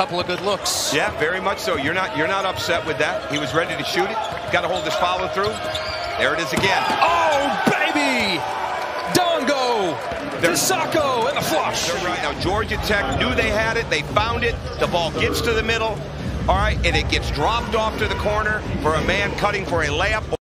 couple of good looks. Yeah, very much so. You're not you're not upset with that. He was ready to shoot it. Got to hold his follow through. There it is again. Oh, baby! Ndongo! Sacko and the flush. They're right. Now, Georgia Tech knew they had it. They found it. The ball gets to the middle. All right, and it gets dropped off to the corner for a man cutting for a layup.